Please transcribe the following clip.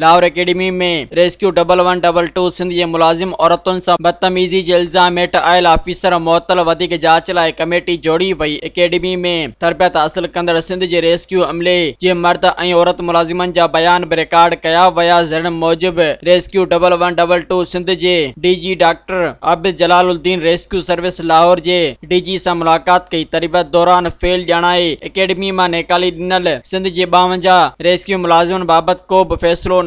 Lahore academy में rescue double one, double two, Sindh जे मुलाज़िम औरतुनि बदतमीज़ी जे इल्ज़ाम हेठि आयल ऑफिसर मुअतल जाँच लाइ कमेटी जोड़ी वई। अकेडमी में तरबियत हासिल कंदड़ सिंध जे रेस्क्यू अमले जे मर्द औरत मुलाज़िमनि जा बयान बि रिकॉर्ड कया विया ज़ण मूजिबि rescue double one, double two Sindh जे DG doctor Abid Jalaluddin rescue service Lahore जे डीजी सां मुलाक़ात कई। तरबियत दौरान फेल ॼाणाए अकेडमी माँ निकाली ॾिनल सिंध जे ॿावंजाह रेस्क्यू मुलाज़िमनि बाबति को फ़ैसिलो